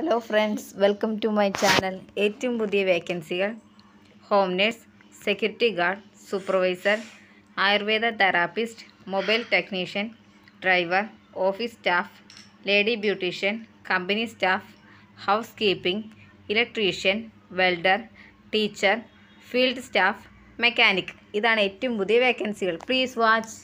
hello friends welcome to my channel ഏറ്റവും പുതിയ വേക്കൻസികൾ home nurse security guard supervisor Ayurveda therapist mobile technician driver office staff lady beautician company staff housekeeping electrician welder teacher field staff mechanic ഇതാണ് ഏറ്റവും പുതിയ വേക്കൻസികൾ please watch